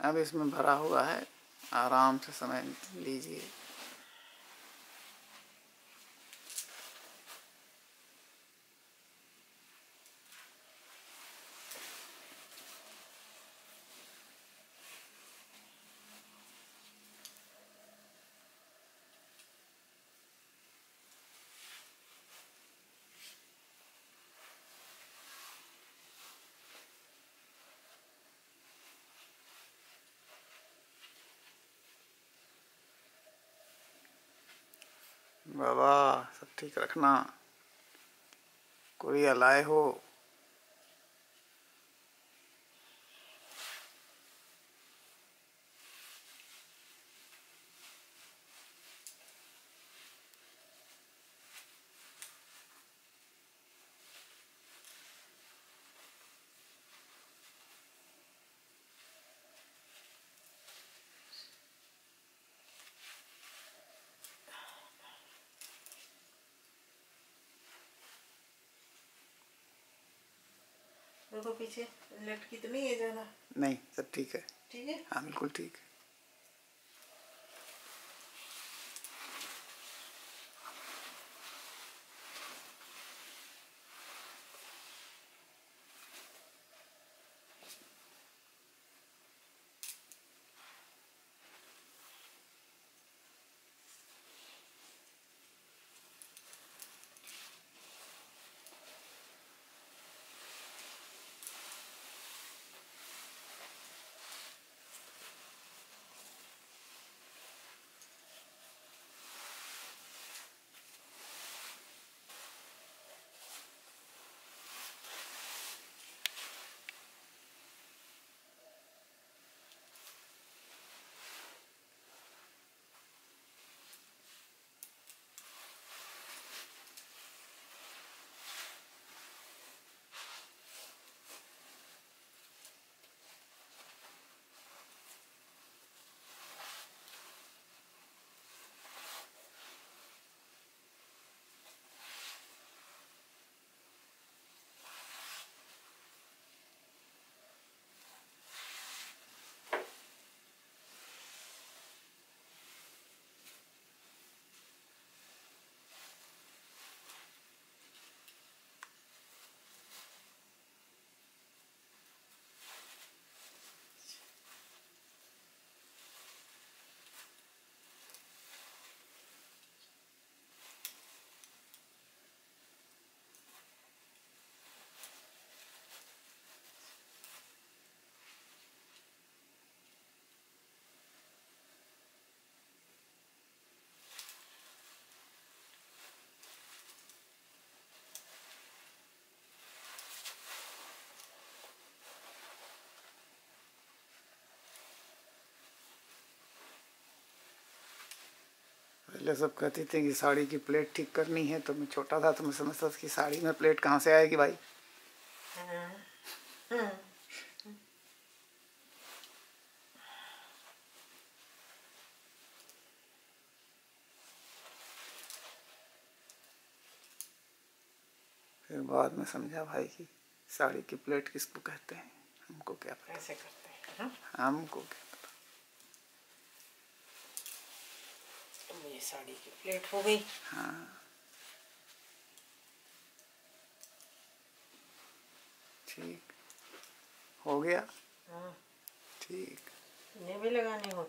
अब इसमें भरा हुआ है। आराम से समय लीजिए। बाबा सब ठीक रखना। कोई लाए हो देखो पीछे लटकी तो नहीं है ज़्यादा नहीं सब ठीक है। ठीक है? हाँ बिल्कुल ठीक है। पहले सब कहते थे कि साड़ी की प्लेट ठीक करनी है तो मैं छोटा था तो मैं समझता था कि साड़ी में प्लेट कहाँ से आएगी भाई? फिर बाद में समझा भाई कि साड़ी की प्लेट किसको कहते हैं? हमको क्या पता? ऐसे करते हैं हाँ? हमको क्या पता तो ये साड़ी की प्लेट हो गई। हाँ। ठीक। हो गया? हाँ। ठीक। भी लगानी हो